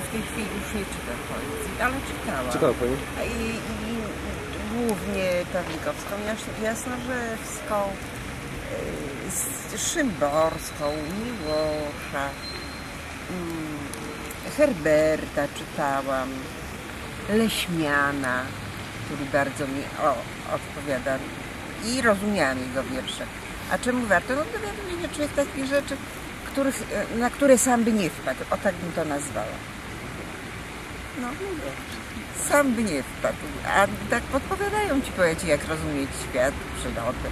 w tej chwili już nie czytam poezji, ale czytałam. Czytała Pani? I, i głównie Pawlikowską, Jas- Jasnorzewską, y, Szymborską, Miłosza, mm, Herberta czytałam, Leśmiana, który bardzo mi o, odpowiada i rozumiałam jego wiersze. A czemu warto? No dowiaduję się takich rzeczy, których, na które sam by nie wpadł. O tak bym to nazwała. No, sam by nie wpadł. A tak podpowiadają ci poeci, jak rozumieć świat, przyrodę.